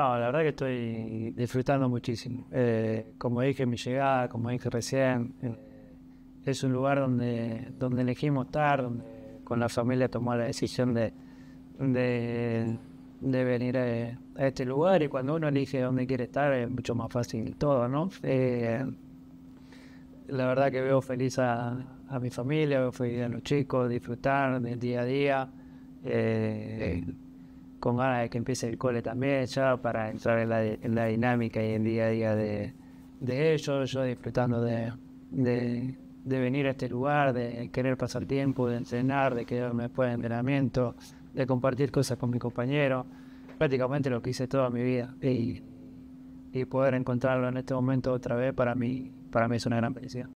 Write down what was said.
No, la verdad que estoy disfrutando muchísimo. Eh, como dije mi llegada, como dije recién, eh, es un lugar donde, donde elegimos estar, donde con la familia tomó la decisión de, de, venir a, a este lugar y cuando uno elige dónde quiere estar es mucho más fácil todo, ¿no? Eh, la verdad que veo feliz a, mi familia, veo feliz a los chicos, disfrutar del día a día. eh, con ganas de que empiece el cole también, ya para entrar en la, dinámica y en día a día de, ellos, yo disfrutando de, venir a este lugar, de querer pasar tiempo, de entrenar, de quedarme después de entrenamiento, de compartir cosas con mis compañeros, prácticamente lo que hice toda mi vida y, y poder encontrarlo en este momento otra vez para mí, para mí es una gran felicidad.